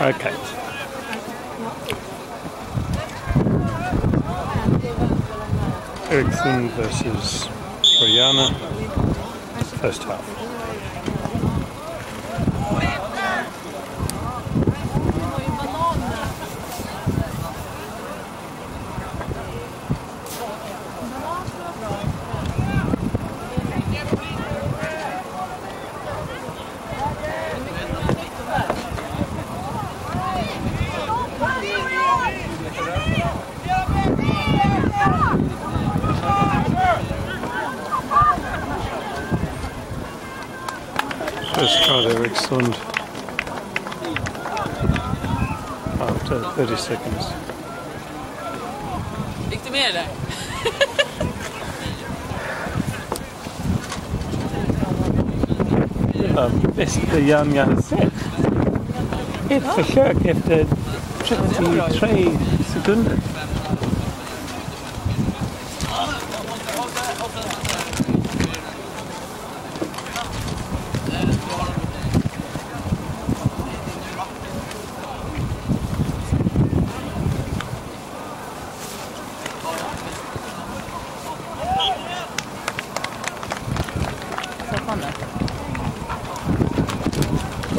Okay. Ericsson versus Troyana, first half. First card Eriksson after 30 seconds. Fick du med dig? um, bästa Jan jag har sett. Ett försök efter 33 sekunder.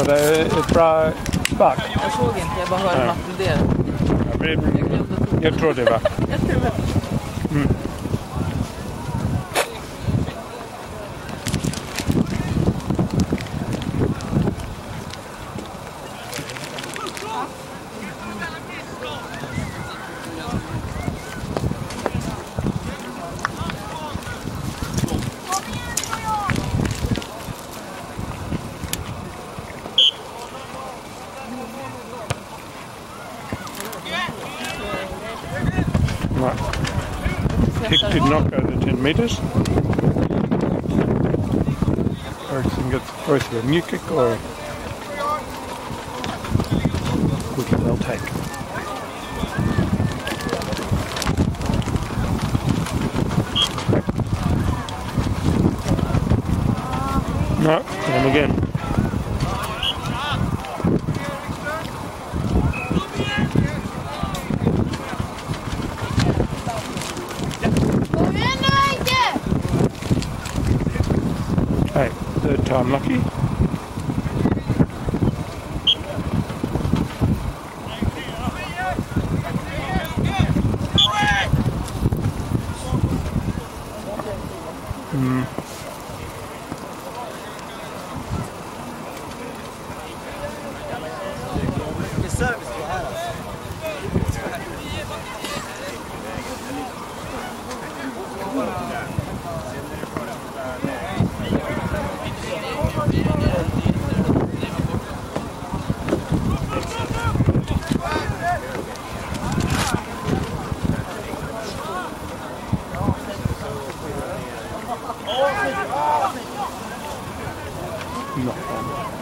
Det ett bra spark? Jag såg inte, jag bara hörde Ja. honom applådera. Jag, att jag tror det var. Nej. Kick did not go the 10 meters. Ericsson gets both a new kick or quickly they'll take. No, and again. Time lucky. Not bad.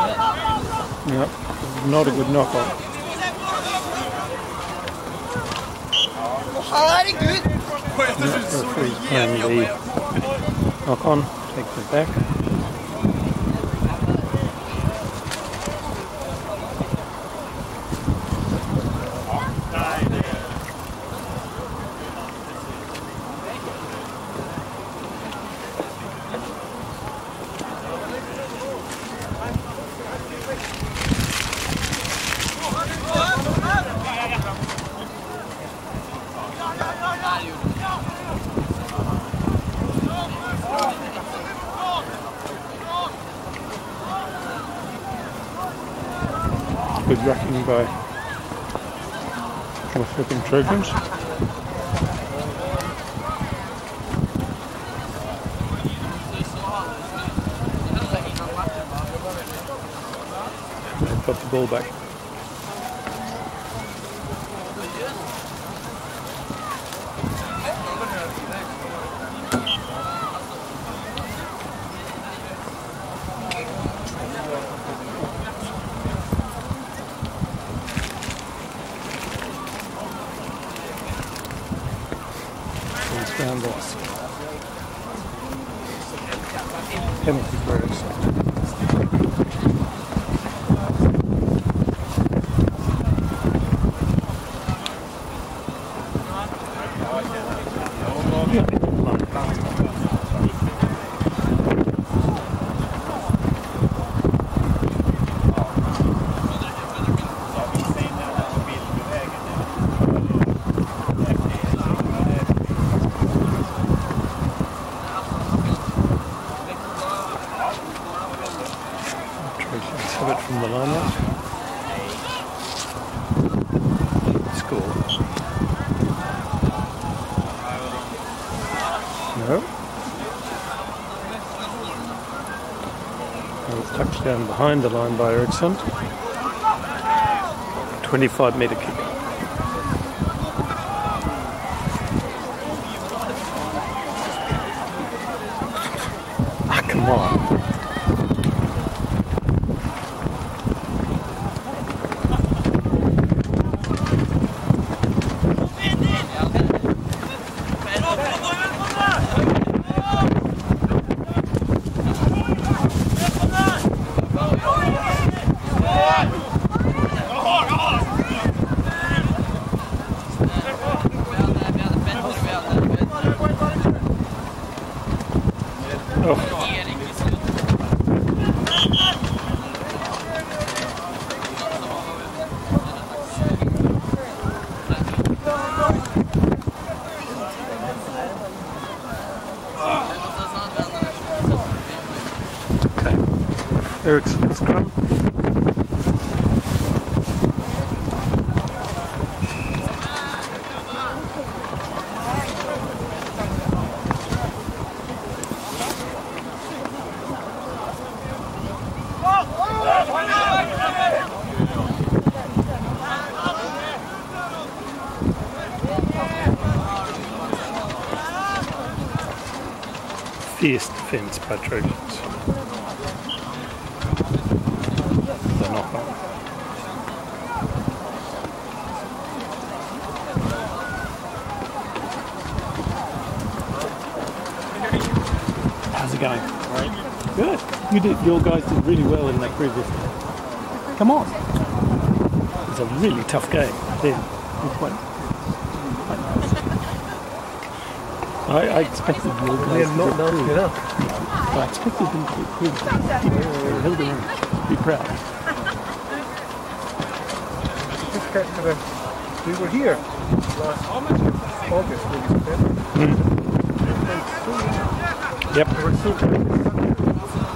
Yep, not a good knockout. Herregud! Referee playing the knock on, takes it back. good reckoned by kind flipping trojans. Put the ball back. It's down loss. Penalty. Let's have it from the lineup. Score. No. Touchdown behind the line by Ericsson. 25 metre kick. Fierce defence by Trojans. The knock on. How's it going? Good. You did. Your guys did really well in that previous. Game. Come on. It's a really tough game. Then it's quite. quite nice. I, I expected guys to not get done through. I expected them to get through. They held their own. Be proud. Just get to the. We were here last August. Hmm. Yep. We were so.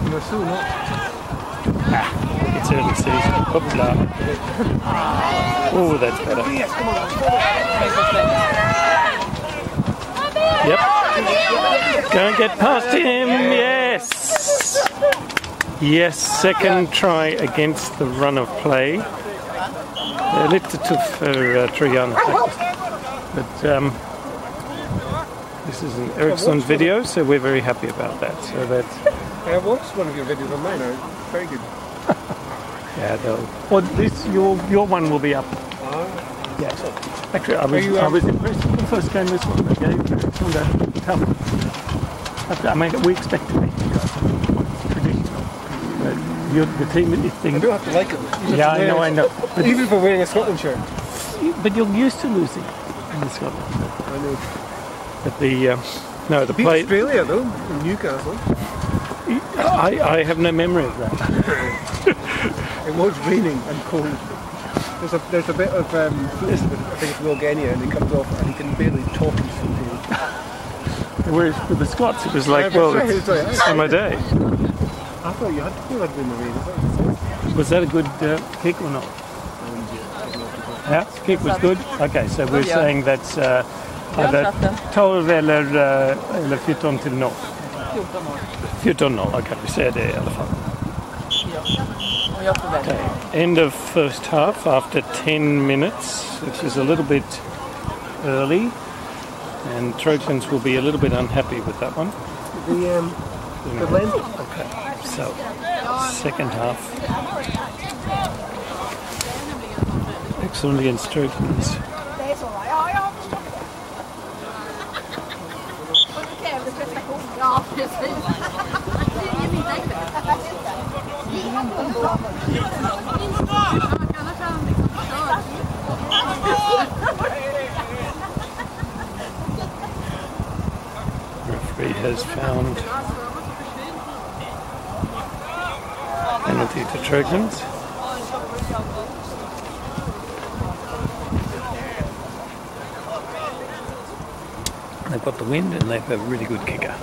We were so not. Ah, it's early season. Hoopla. Oh, that's better. Yes, come on. Yep. And get past him. Yes. Yes, second try against the run of play. A little tough for uh, Trian. But um, this is an Ericsson video, so we're very happy about that. So that, I watched one of your videos now. It's very good. yeah, they'll. Well, this your your one will be up. Ah, Yeah. Actually, I was, you, I um, was impressed first game this one. They gave Ericsson that tough. I mean, we expected it. Traditional. But you the team, if they, I do have to like it. Yeah, I know. I know. But, Even for wearing a Scotland shirt. but you're used to losing in Scotland. I know. But the uh, no, the play. Australia though, in Newcastle. I, I have no memory of that. It was raining and cold. There's a there's a bit of um, I think it's Will Genia and he comes off and he can barely talk in something. Whereas for the Scots, it was like, Yeah, well, but it's it's like- summer day. I thought you had to feel like in the rain. I thought it Was that a good uh, kick or not? Yeah, kick was good. Okay, so we're saying that's uh, either 12 eller, uh, eller 14 till 0. 14 år. 14 0, okej vi säger det i alla fall. Och jag får välja. Okay, end of first half after 10 minutes, which is a little bit early, and Trojans will be a little bit unhappy with that one. The, um, the length. Okay, so second half. Excellent against Trojans. Referee has found penalty to Trojans. They've got the wind and they have a really good kicker.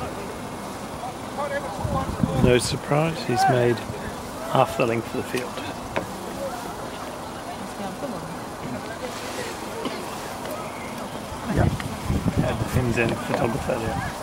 No surprise, he's made half the length of the field. Yeah, jag hämta någon? Had the fins and photographer there.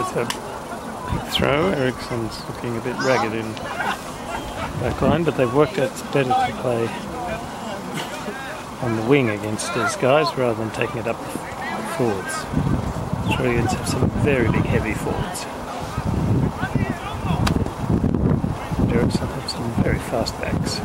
Was a big throw. Ericsson's looking a bit ragged in back line, but they've worked out it's better to play on the wing against these guys rather than taking it up forwards. Australians have some very big heavy forwards. Ericsson have some very fast backs.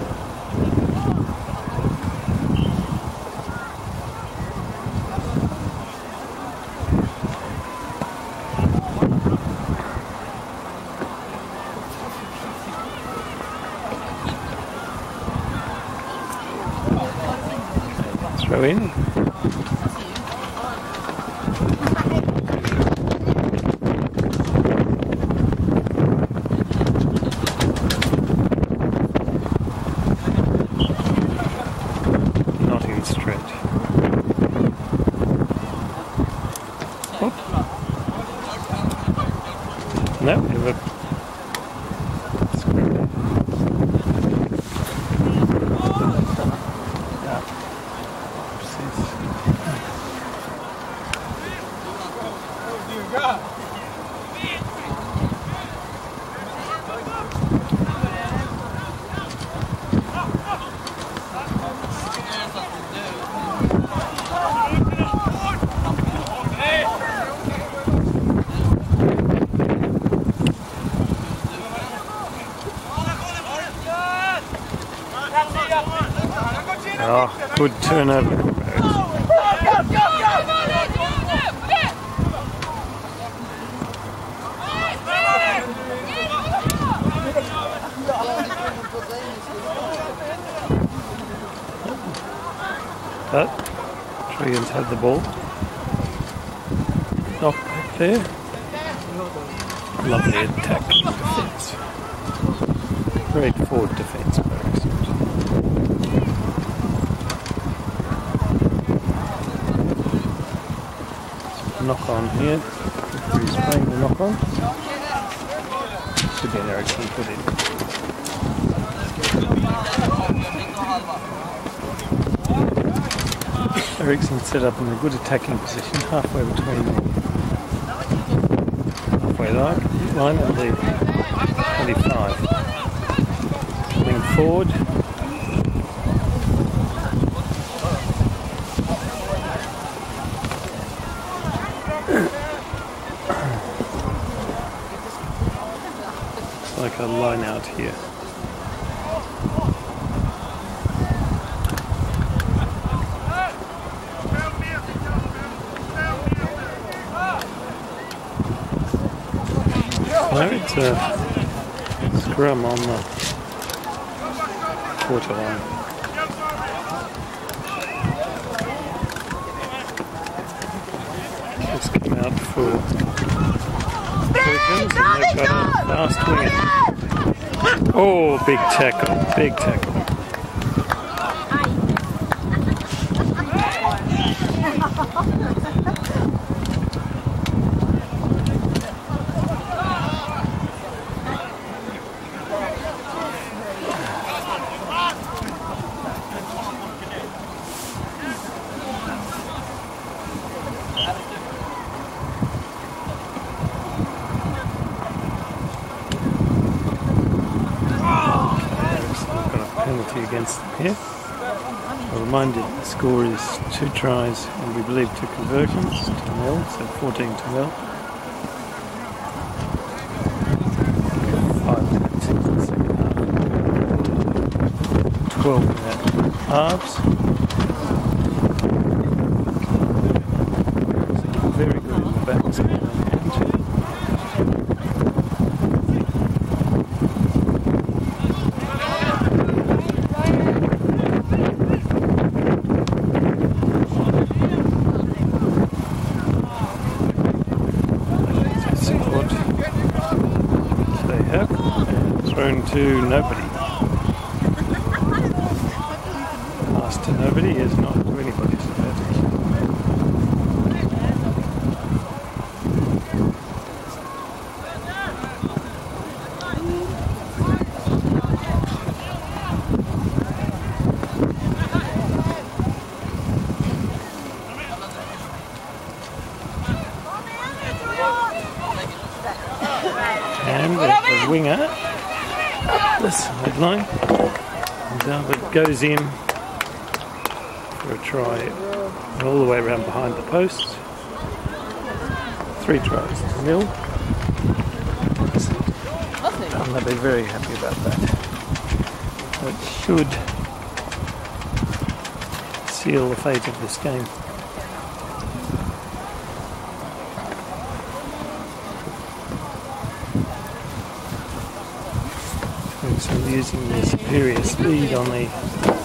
Throw in. Not in straight. Oop. No, we have a screw there. Yeah. Precis. Good turnover. But Trojans had the ball. Knock back there. Lovely attack. Great forward defence knock on here. He's playing the knock on. Should be an Ericsson put in. Ericsson set up in a good attacking position, halfway between the halfway line, line and the 25. Coming forward. Like a line out here. No, it's a scrum on the quarter line. Just come out for Perkins and they've got a fast winger. Oh, big tackle, big tackle. got a penalty against them here. I remind you, the score is two tries and we believe two conversions to nil, so 14 to nil. Five minutes into the second half. 12 minute halves. Very good in the back. support they have thrown to nobody. Pass to nobody is not to anybody's advantage. And the winger, the sideline. David goes in for a try all the way around behind the post. Three tries to nil. And they'll be very happy about that. That should seal the fate of this game. So using their superior speed on the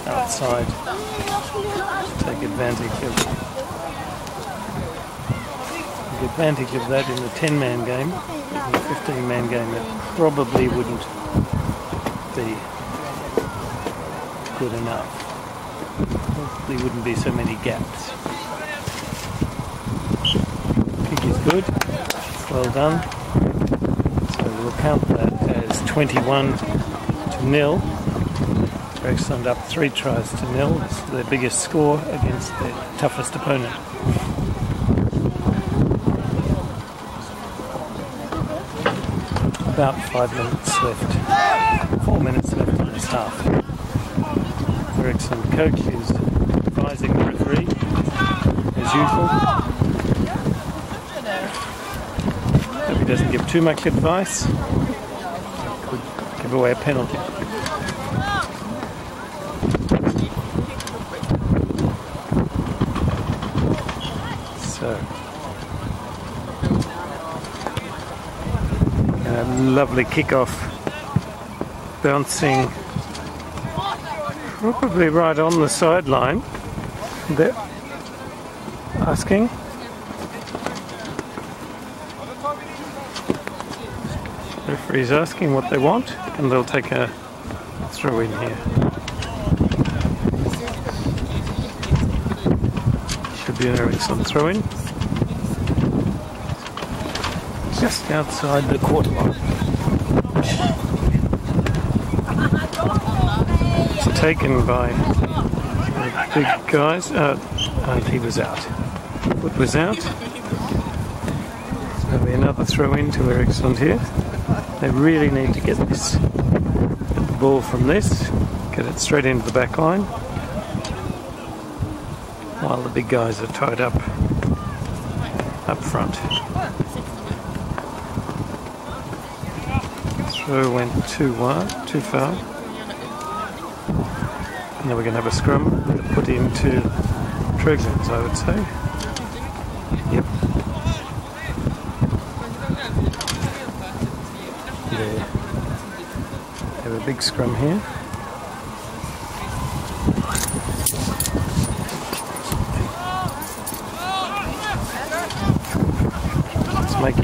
outside to take advantage of advantage of that in the 10 man game. In the 15 man game it probably wouldn't be good enough. Probably wouldn't be so many gaps. Kick is good. Well done. So we'll count that as 21 to nil. Gregson up three tries to nil. It's their biggest score against their toughest opponent. About five minutes left. Four minutes left in this half. Gregson coach is advising the referee as usual. Hope he doesn't give too much advice. Could give away a penalty. So, a lovely kickoff, bouncing probably right on the sideline. They're asking. Referee's asking what they want, and they'll take a throw in here. Should be an Ericsson throw in. Just outside the quarter line. It's taken by the big guys. Uh, and he was out. Foot was out. There'll be another throw in to Ericsson here. They really need to get this get the ball from this, get it straight into the back line. While the big guys are tied up up front. Throw went too wide, too far. Now we're going to have a scrum put into Treglins, I would say. Yep. There. Have a big scrum here.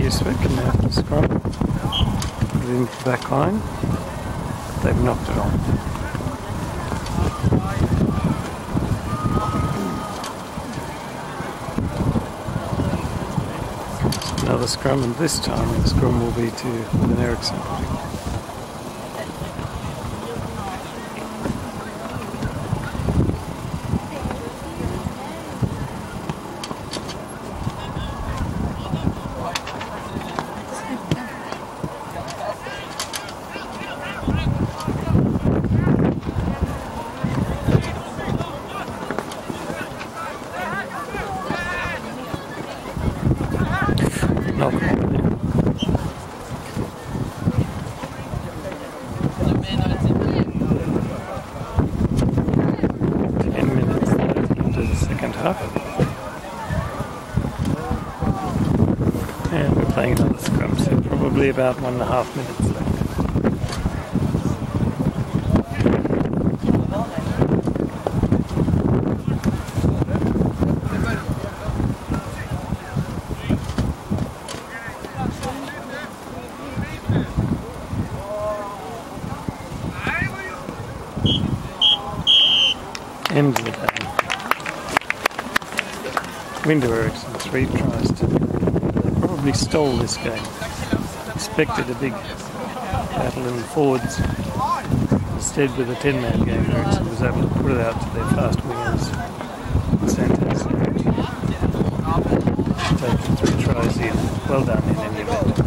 use can have scrum. Put the back line. They've knocked it on. another scrum and this time the scrum will be to an Ericsson. Probably about one and a half minutes left. End of the day. Window Ericsson, three tries to probably stole this game. Expected a big battle in the forwards. Instead with a 10 man game, Ericsson was able to put it out to their fast wingers and centres. Uh, taking three tries in. Well done in any event.